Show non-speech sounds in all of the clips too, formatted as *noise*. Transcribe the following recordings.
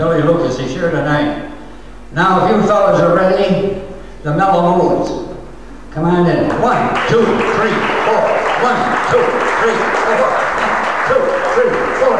Billy Lucas, he's here tonight. Now, if you fellas are ready, the Mellow Moods. Come on in. One, two, three, four. One, two, three, four. One, two, three, four.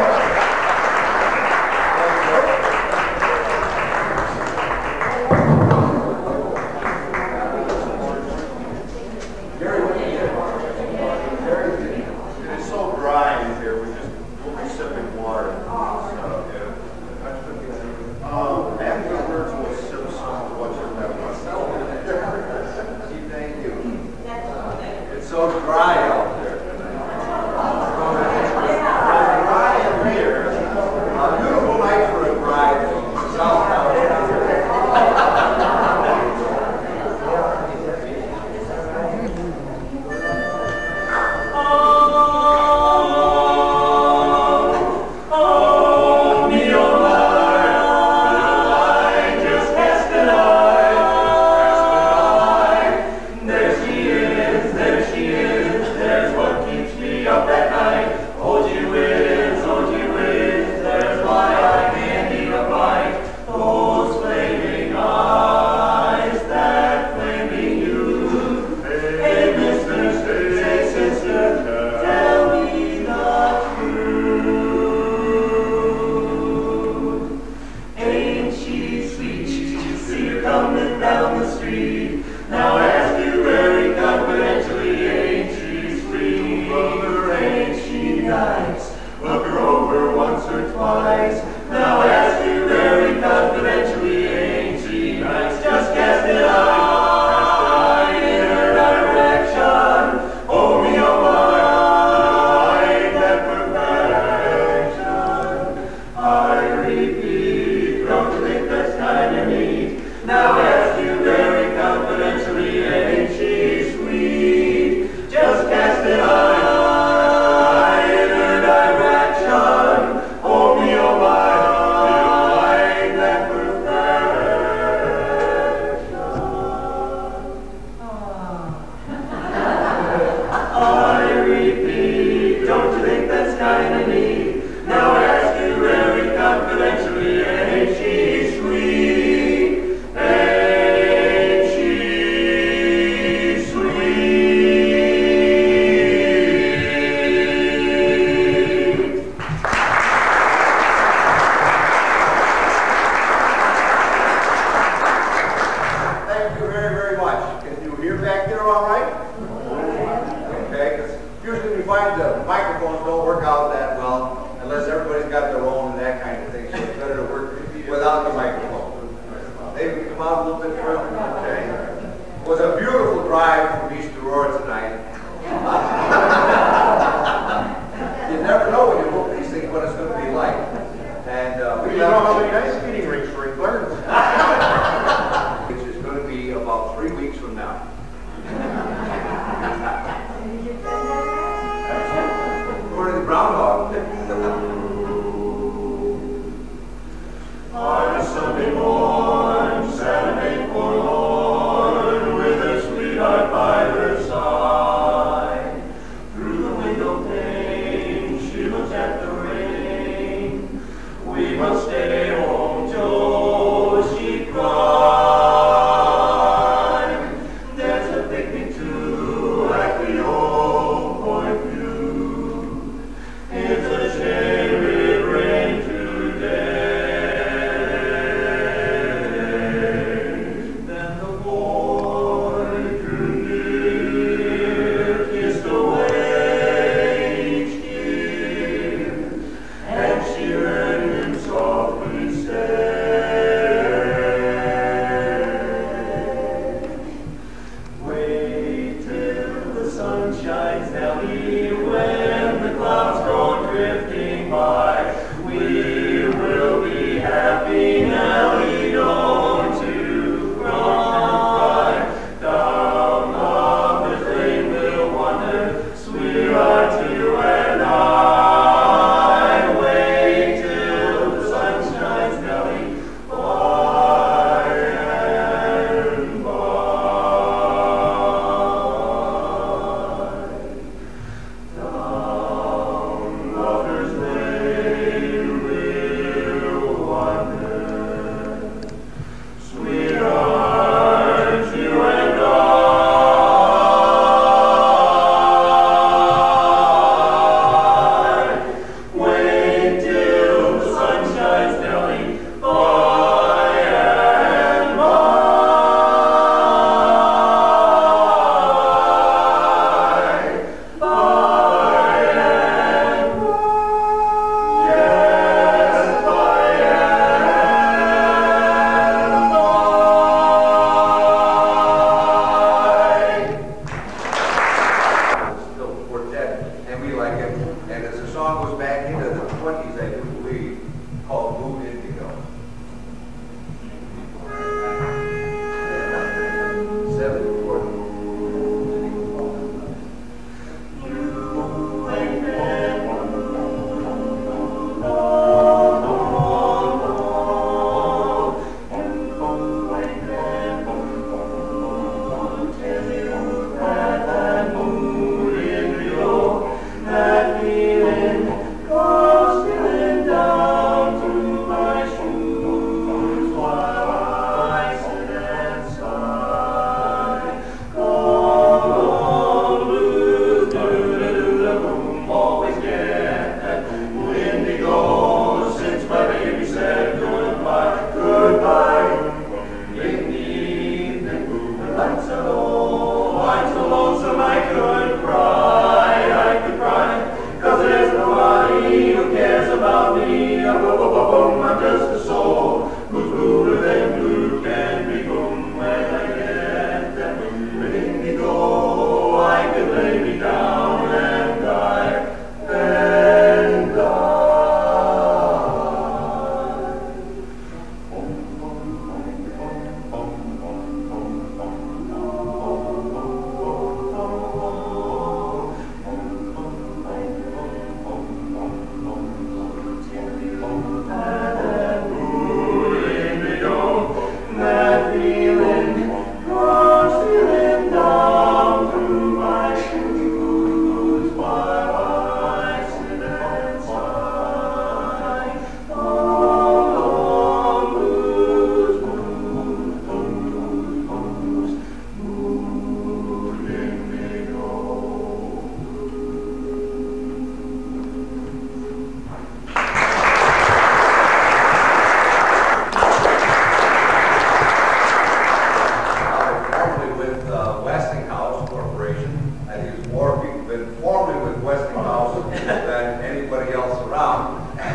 find the microphones don't work out that well unless everybody's got their own and that kind of thing. So it's better to work without the microphone. Maybe come out a little bit further. Okay. It was a beautiful drive from East Aurora tonight. moon shines, now here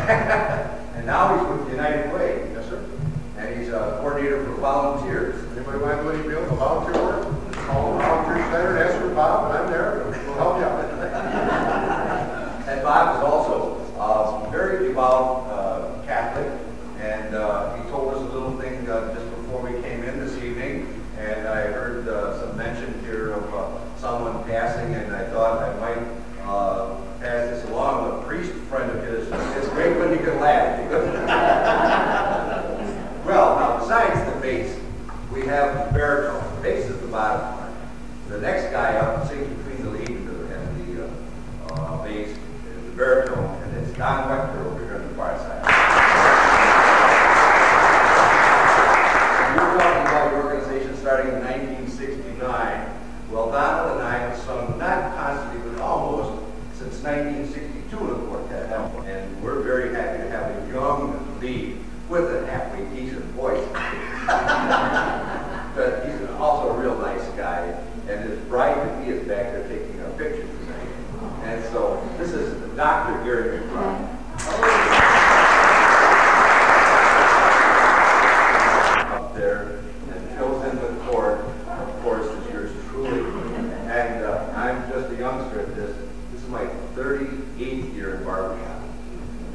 and now he's with United Way. Yes, sir. And he's a coordinator for volunteers. Anybody want to do any real volunteer work? Call the volunteer center and ask for Bob, and I'm there. We'll help you out. *laughs* and Bob is also a very devout uh, Catholic, and uh, he told us a little thing uh, just before we came in this evening, and I heard uh, some mention here of someone passing, and I thought I baritone, bass is the bottom part. The next guy up sings between the lead and the, and the uh, uh, bass, the baritone, and it's Don Wechter over 38th year in barbershop.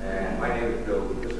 And my name is Bill Lucas.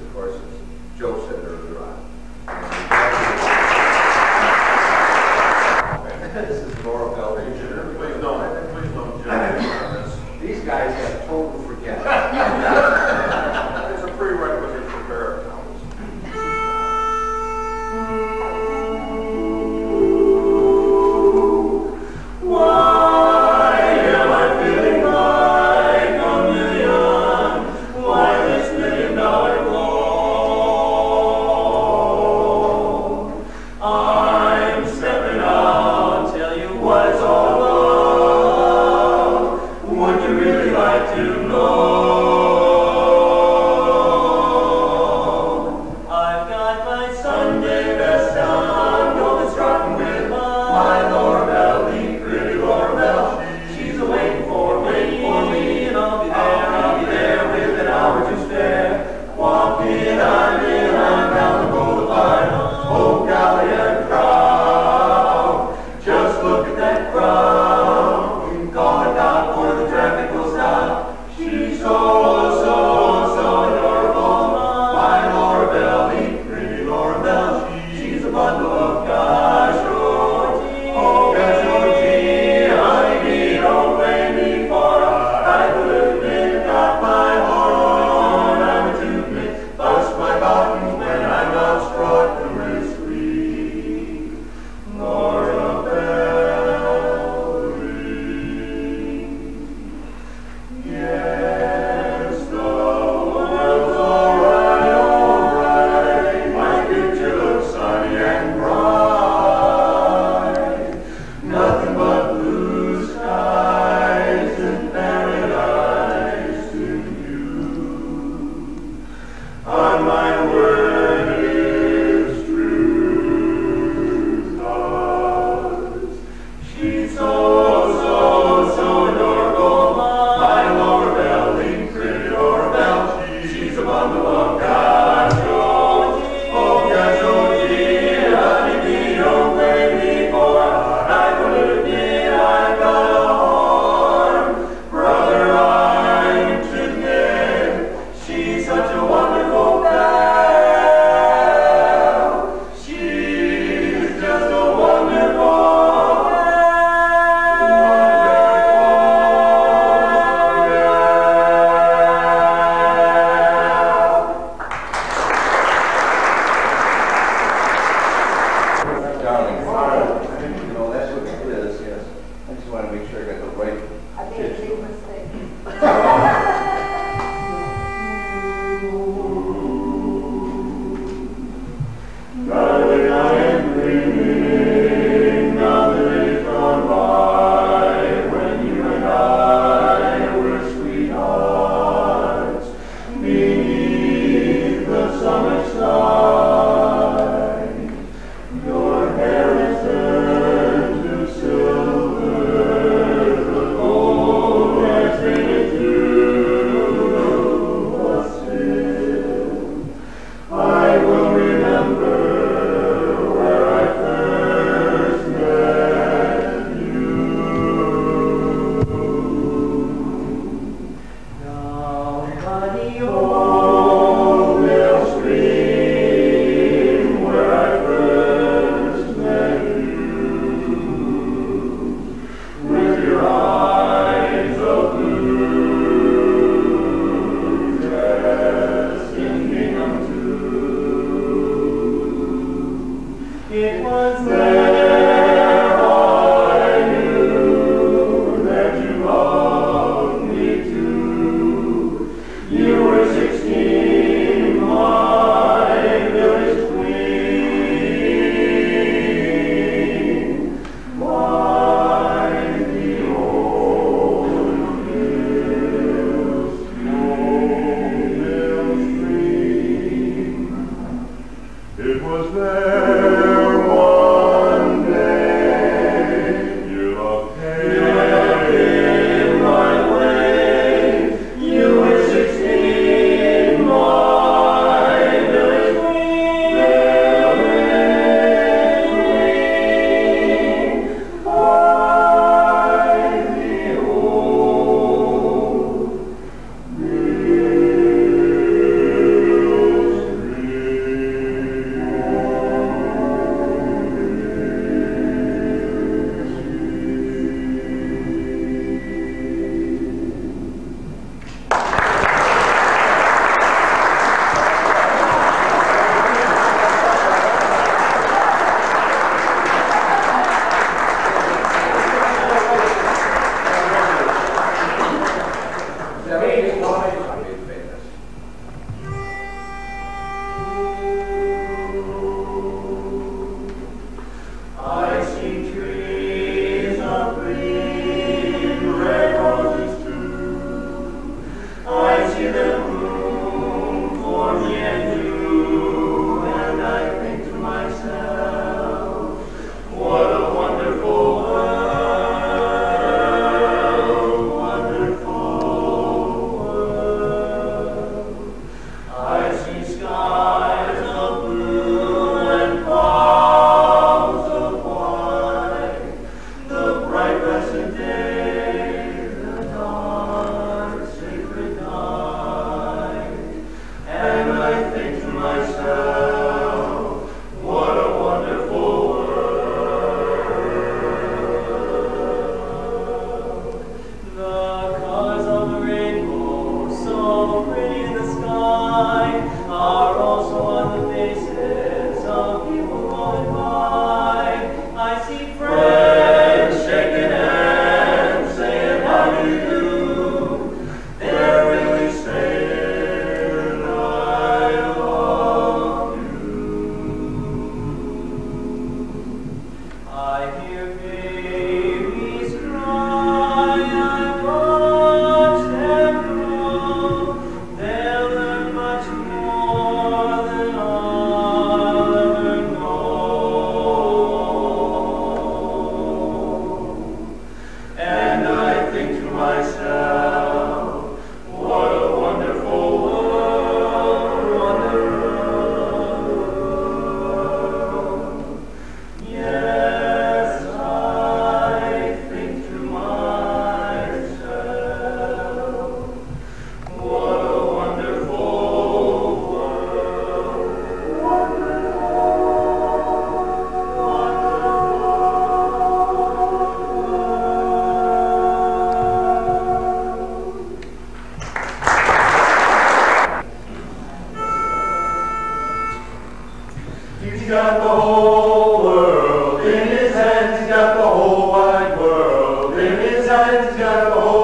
hands down on the whole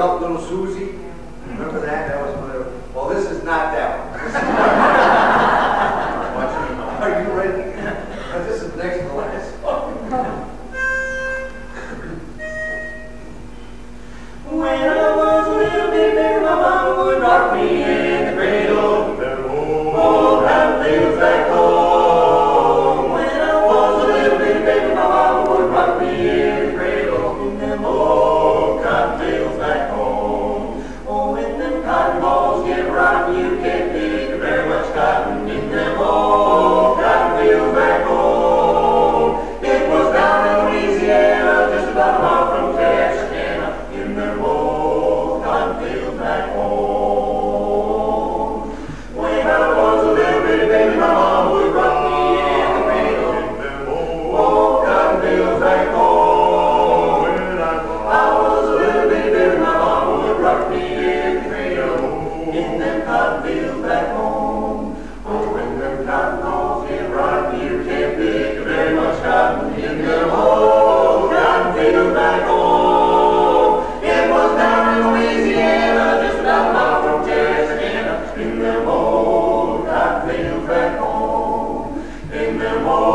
Little Susie. Remember that? That was in memoriam.